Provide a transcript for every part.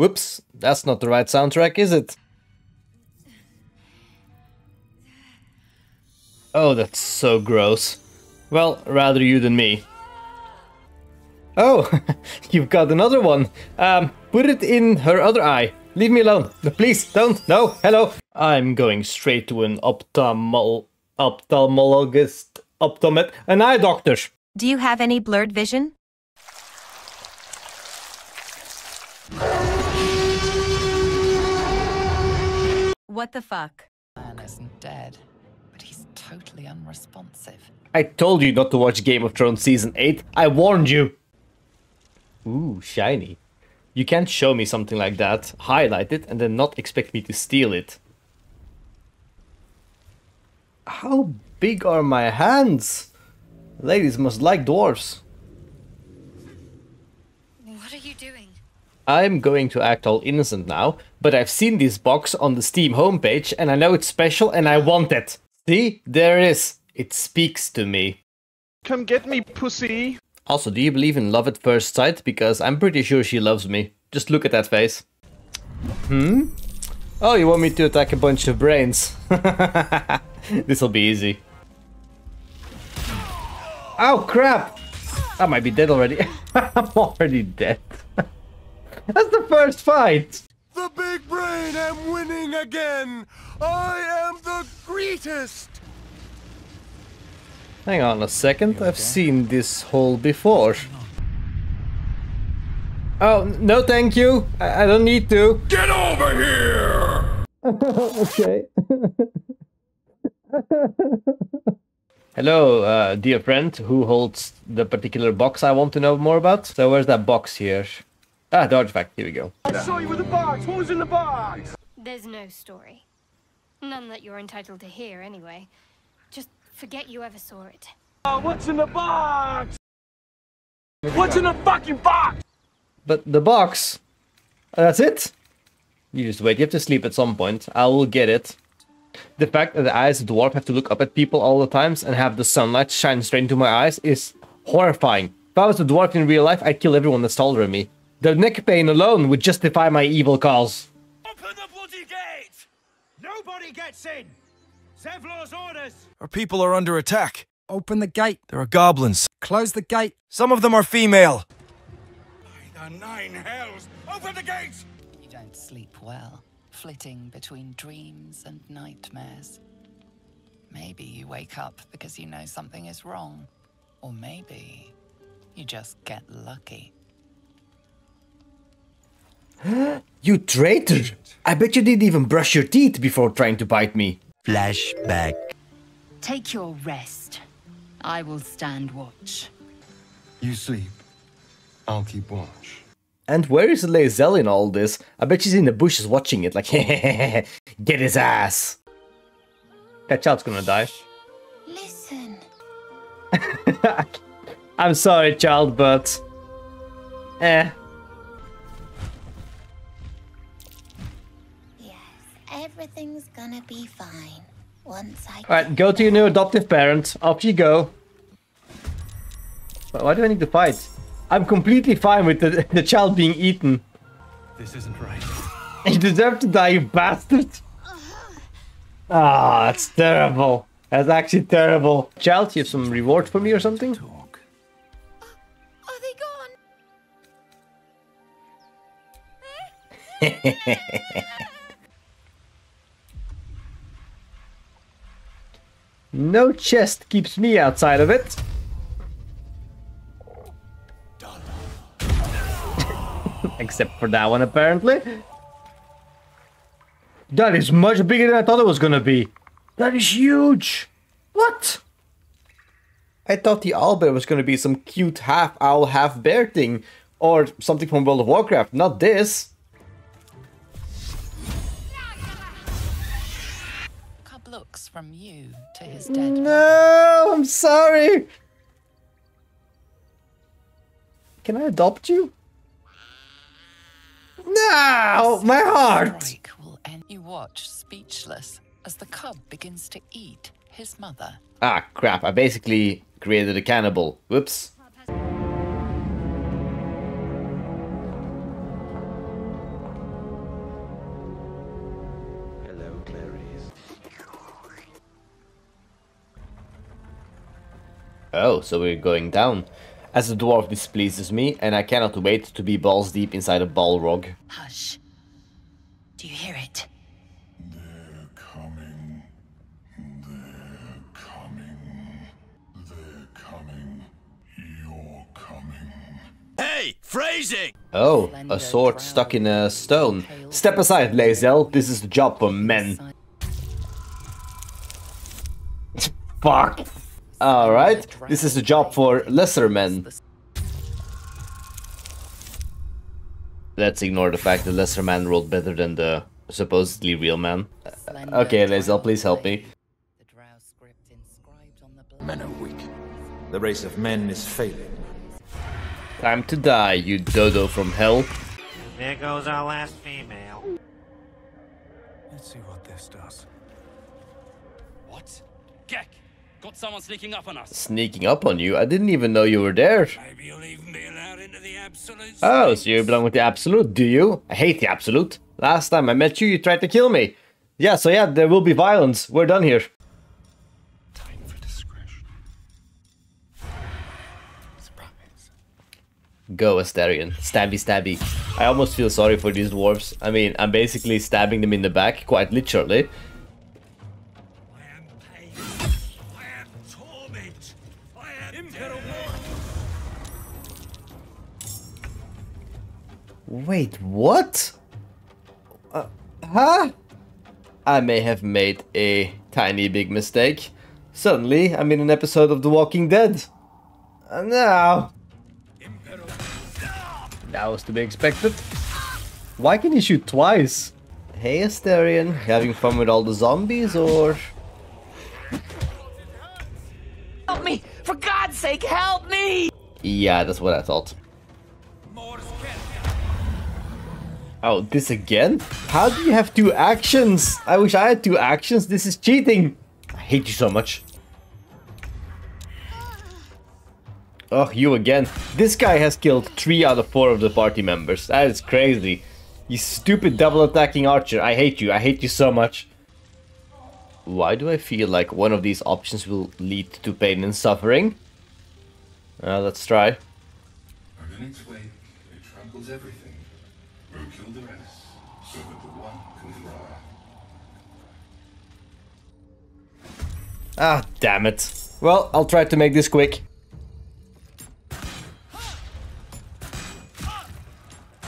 Whoops, that's not the right soundtrack, is it? Oh, that's so gross. Well, rather you than me. Oh, you've got another one. Um, put it in her other eye. Leave me alone. Please, don't. No, hello. I'm going straight to an ophthalmol ophthalmologist, optomet, an eye doctor. Do you have any blurred vision? What the fuck? Man isn't dead, but he's totally unresponsive. I told you not to watch Game of Thrones Season 8. I warned you. Ooh, shiny. You can't show me something like that, highlight it, and then not expect me to steal it. How big are my hands? Ladies must like dwarfs. What are you doing? I'm going to act all innocent now, but I've seen this box on the Steam homepage and I know it's special and I want it. See? There it is. It speaks to me. Come get me, pussy. Also, do you believe in love at first sight? Because I'm pretty sure she loves me. Just look at that face. Hmm? Oh, you want me to attack a bunch of brains? This'll be easy. Oh, crap! I might be dead already. I'm already dead. That's the first fight! The big brain am winning again! I am the greatest! Hang on a second, I've seen this hole before. Oh, no thank you. I, I don't need to. Get over here! okay. Hello, uh, dear friend, who holds the particular box I want to know more about? So where's that box here? Ah, the artifact, here we go. I saw you with the box! What was in the box? There's no story. None that you're entitled to hear, anyway. Just forget you ever saw it. Oh, what's in the box? What's in the fucking box? But the box, uh, that's it? You just wait, you have to sleep at some point. I will get it. The fact that I as a dwarf have to look up at people all the times and have the sunlight shine straight into my eyes is horrifying. If I was a dwarf in real life, I'd kill everyone that's taller than me. The neck pain alone would justify my evil cause. Open the bloody gate! Nobody gets in! Zevlor's orders! Our people are under attack. Open the gate. There are goblins. Close the gate. Some of them are female. By the nine hells! Open the gates! You don't sleep well, flitting between dreams and nightmares. Maybe you wake up because you know something is wrong. Or maybe you just get lucky. You traitor! I bet you didn't even brush your teeth before trying to bite me. Flashback. Take your rest. I will stand watch. You sleep. I'll keep watch. And where is Lae'zel in all this? I bet she's in the bushes watching it, like, get his ass. That child's gonna die. Listen. I'm sorry, child, but... Eh. Be fine. Once I Alright, go to your new adoptive parents. Off you go. Why do I need to fight? I'm completely fine with the, the child being eaten. This isn't right. You deserve to die, you bastard! Ah, that's terrible. That's actually terrible. Child, you have some reward for me or something? Talk. Are they gone? No chest keeps me outside of it. Except for that one, apparently. That is much bigger than I thought it was gonna be. That is huge. What? I thought the owlbear was gonna be some cute half owl, half bear thing. Or something from World of Warcraft, not this. From you to his dead No, I'm sorry. Can I adopt you? No, my heart. strike will end. You watch, speechless, as the cub begins to eat his mother. Ah, crap. I basically created a cannibal. Whoops. Oh, so we're going down. As a dwarf, displeases me, and I cannot wait to be balls deep inside a Balrog. Hush. Do you hear it? They're coming. They're coming. They're coming. You're coming. Hey, phrasing! Oh, Slender a sword stuck in a stone. Step aside, Lae'zel. This is the job for men. Fuck. Alright, this is a job for lesser men. Let's ignore the fact that lesser man rolled better than the supposedly real man. Okay, Lae'zel, please help me. The drow script inscribed on the blood. Men are weak. The race of men is failing. Time to die, you dodo from hell. There goes our last female. Let's see what this does. What? Gek! Got someone sneaking up on us. Sneaking up on you? I didn't even know you were there. Maybe you'll even be allowed into the absolute. Oh, so you belong with the Absolute, do you? I hate the Absolute. Last time I met you, you tried to kill me. Yeah, so yeah, there will be violence. We're done here. Time for discretion. Surprise. Go, Astarion. Stabby, stabby. I almost feel sorry for these dwarves. I mean, I'm basically stabbing them in the back, quite literally. Wait, what? Uh, huh? I may have made a tiny big mistake. Suddenly, I'm in an episode of The Walking Dead. Uh, now. That was to be expected. Why can he shoot twice? Hey Astarion, having fun with all the zombies or... Help me! For God's sake, help me! Yeah, that's what I thought. Oh, this again? How do you have two actions? I wish I had two actions. This is cheating. I hate you so much. Oh, you again. This guy has killed three out of four of the party members. That is crazy. You stupid double attacking archer. I hate you. I hate you so much. Why do I feel like one of these options will lead to pain and suffering? Uh, let's try. It everything. We'll kill the rest, so that the one can fly. Ah, damn it. Well, I'll try to make this quick.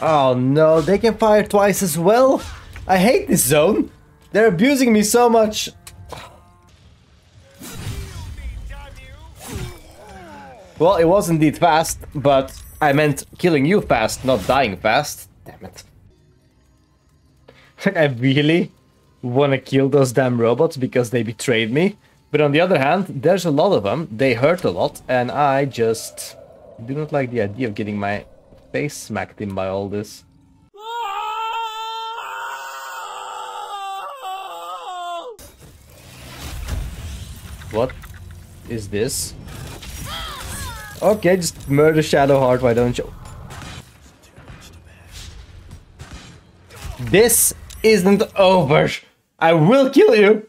Oh no, they can fire twice as well? I hate this zone. They're abusing me so much. Well, it was indeed fast, but I meant killing you fast, not dying fast. Damn it. I really want to kill those damn robots because they betrayed me. But on the other hand, there's a lot of them, they hurt a lot, and I just do not like the idea of getting my face smacked in by all this. What is this? Okay, just murder Shadowheart, why don't you? This isn't over. I will kill you.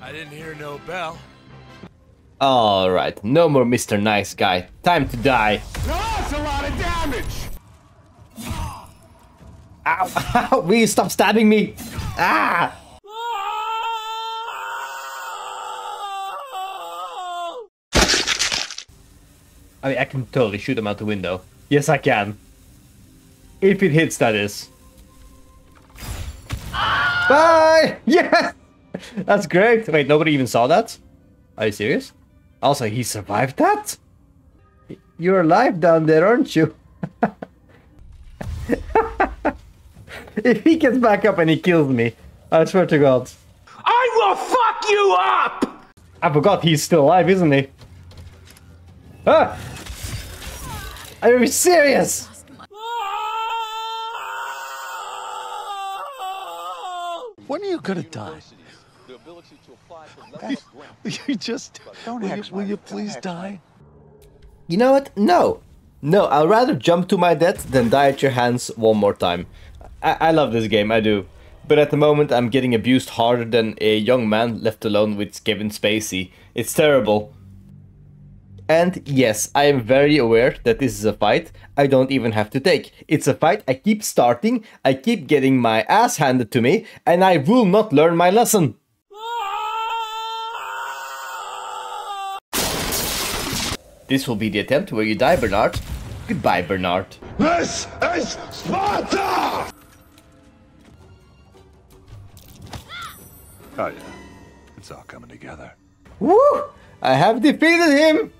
I didn't hear no bell. Alright, no more Mr. Nice Guy. Time to die. That's a lot of damage! Ow, ow, will you stop stabbing me? Ah! I mean, I can totally shoot him out the window. Yes, I can. If it hits, that is. Bye! Yes! That's great. Wait, nobody even saw that? Are you serious? Also, he survived that? You're alive down there, aren't you? if he gets back up and he kills me, I swear to God. I will fuck you up! I forgot he's still alive, isn't he? Ah! Are you serious? When are you gonna die? you just don't will you, will you please die? You know what? No. No, I'll rather jump to my death than die at your hands one more time. I, I love this game, I do. But at the moment, I'm getting abused harder than a young man left alone with Kevin Spacey. It's terrible. And yes, I am very aware that this is a fight I don't even have to take. It's a fight I keep starting, I keep getting my ass handed to me, and I will not learn my lesson. This will be the attempt where you die, Bernard. Goodbye, Bernard. This is Sparta! Oh yeah, it's all coming together. Woo! I have defeated him!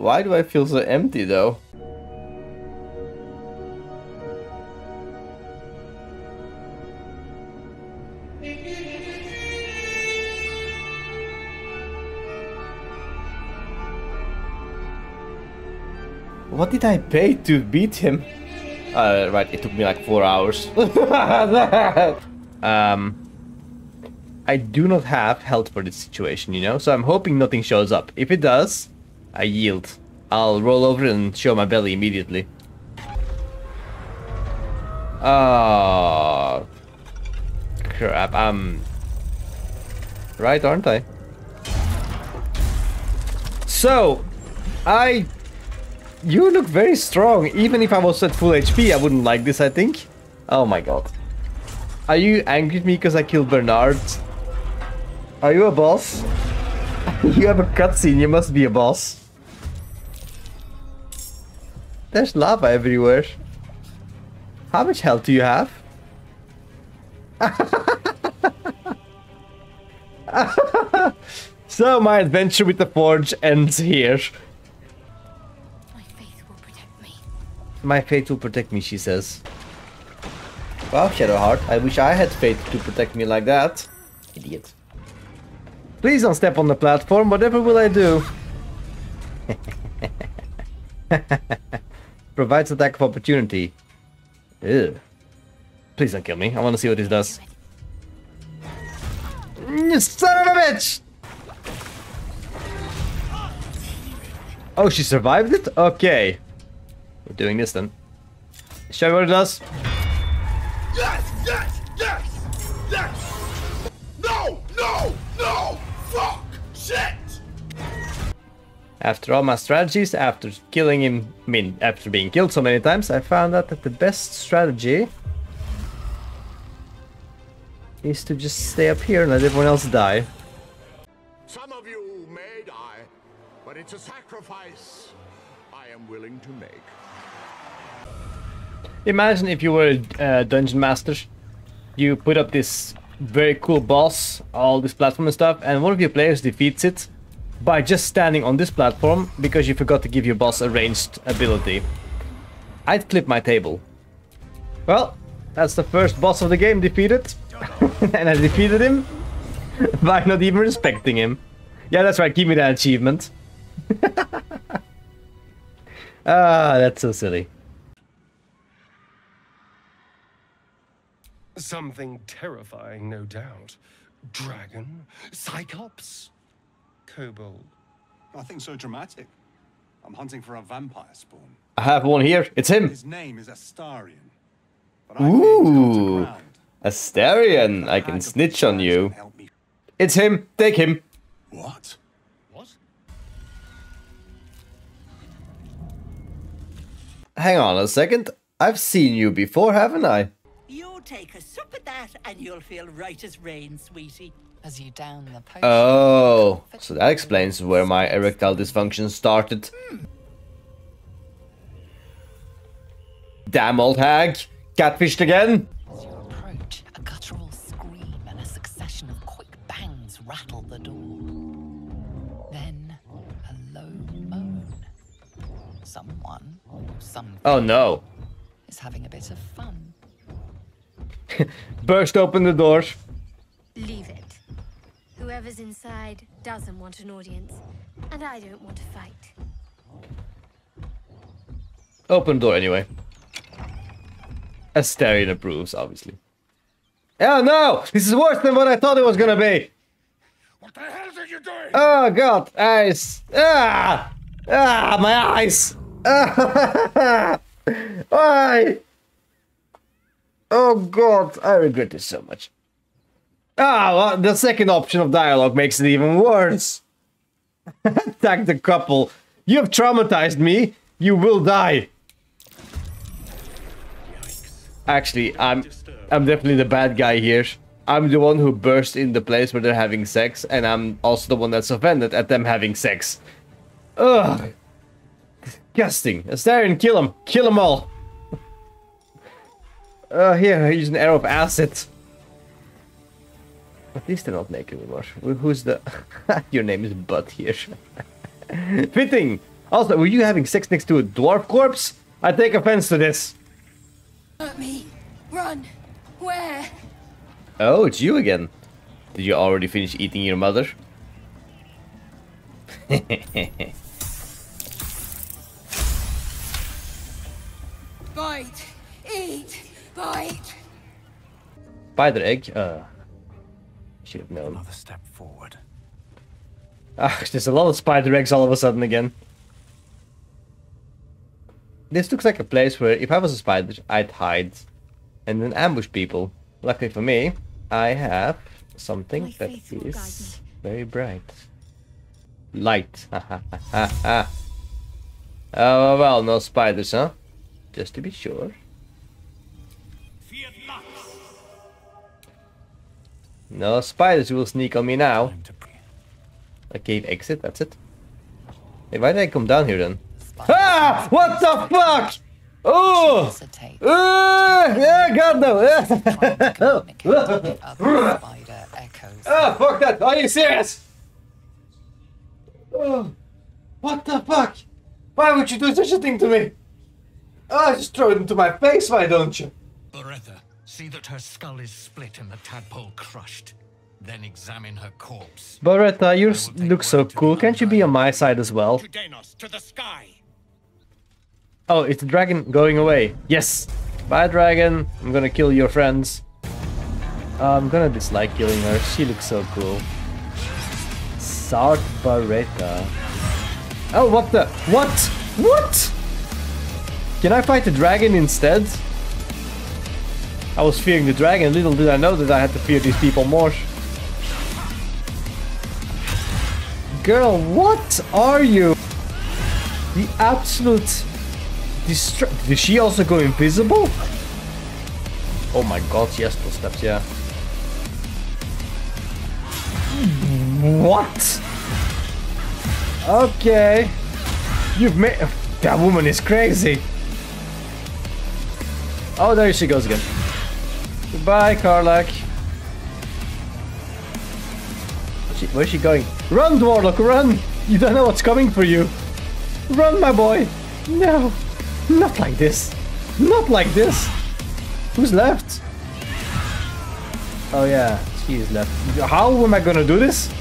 Why do I feel so empty though? What did I pay to beat him? Uh, right, it took me like four hours. um, I do not have health for this situation, you know? So I'm hoping nothing shows up. If it does, I yield. I'll roll over and show my belly immediately. Oh, crap. I'm right, aren't I? So, I... You look very strong. Even if I was at full HP, I wouldn't like this, I think. Oh my god. Are you angry at me because I killed Bernard? Are you a boss? you have a cutscene, you must be a boss. There's lava everywhere. How much health do you have? so my adventure with the forge ends here. My faith will protect me. My fate will protect me, she says. Wow, Shadowheart, I wish I had fate to protect me like that. Idiot. Please don't step on the platform, whatever will I do? Provides attack of opportunity. Ew. Please don't kill me, I want to see what this does. You son of a bitch! Oh, she survived it? Okay. We're doing this then. Show me what it does. After all my strategies, after killing him, I mean, after being killed so many times, I found out that the best strategy is to just stay up here and let everyone else die. Some of you may die, but it's a sacrifice I am willing to make. Imagine if you were a uh, dungeon master, you put up this very cool boss, all this platform and stuff, and one of your players defeats it by just standing on this platform because you forgot to give your boss a ranged ability. I'd flip my table. Well, that's the first boss of the game defeated. and I defeated him by not even respecting him. Yeah, that's right, give me that achievement. ah, that's so silly. Something terrifying, no doubt. Dragon? Cyclops? Kobold? Nothing so dramatic. I'm hunting for a vampire spawn. I have one here. It's him. His name is Astarion. But I fear he's gone to Ooh, Astarion. I can snitch on you. It's him. Take him. What? What? Hang on a second. I've seen you before, haven't I? You take a sip of that and you'll feel right as rain, sweetie. As you down the potion. Oh, so that explains where my erectile dysfunction started. Hmm. Damn old hag. Catfished again. As you approach, a guttural scream and a succession of quick bangs rattle the door. Then, a low moan. Someone, or something, Oh no. is having a bit of fun. Burst open the door. Leave it. Whoever's inside doesn't want an audience, and I don't want to fight. Open door anyway. Astarion approves, obviously. Oh no! This is worse than what I thought it was gonna be! What the hell are you doing? Oh god, eyes! Ah! Ah, my eyes! Ah! Why? Oh god, I regret this so much. Ah, well, the second option of dialogue makes it even worse. Attack the couple. You have traumatized me. You will die. Actually, I'm I'm definitely the bad guy here. I'm the one who burst in the place where they're having sex, and I'm also the one that's offended at them having sex. Ugh. Disgusting. Astarion, kill him. Kill them all. Uh, here, I use an arrow of acid. At least they're not naked anymore. Who's the... Your name is Bud here. Fitting! Also, were you having sex next to a dwarf corpse? I take offense to this. Hurt me. Run. Where? Oh, it's you again. Did you already finish eating your mother? Bite. Eat. Bite. Spider egg? Uh, should have known. Another step forward. Ah, there's a lot of spider eggs all of a sudden again. This looks like a place where if I was a spider, I'd hide and then ambush people. Luckily for me, I have something that is very bright. Light. Ha ha ha ha ha. Oh well, no spiders, huh? Just to be sure. No spiders will sneak on me now. A cave exit, that's it. Hey, why did I come down here then? Ah! What the fuck? Oh! Uh, yeah, God no! oh, fuck that! Are you serious? Oh, what the fuck? Why would you do such a thing to me? Oh, just throw it into my face, why don't you? Baretha, see that her skull is split and the tadpole crushed. Then examine her corpse. Baretha, you look so cool. Can't you be on my side as well? Danos, to the sky! Oh, it's the dragon going away. Yes! Bye, dragon. I'm gonna kill your friends. Uh, I'm gonna dislike killing her. She looks so cool. Sarth Baretha. Oh, what the? What? What? Can I fight the dragon instead? I was fearing the dragon. Little did I know that I had to fear these people more. Girl, what are you? The absolute Destru Did she also go invisible? Oh my god, has still steps, yeah. What? Okay. You've made... That woman is crazy. Oh, there she goes again. Goodbye, Karlach. Where's she going? Run, Dwarlock, run! You don't know what's coming for you. Run, my boy. No. Not like this. Not like this. Who's left? Oh yeah, she is left. How am I gonna do this?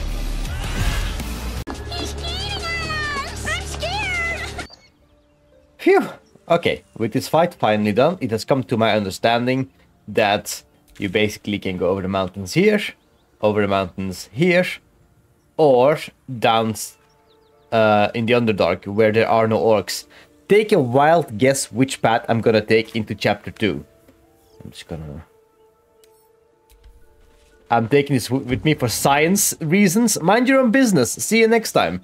I'm scared! Phew. Okay, with this fight finally done, it has come to my understanding that you basically can go over the mountains here, over the mountains here, or down uh, in the Underdark where there are no orcs. Take a wild guess which path I'm gonna take into chapter 2. I'm just gonna... I'm taking this with me for science reasons. Mind your own business. See you next time.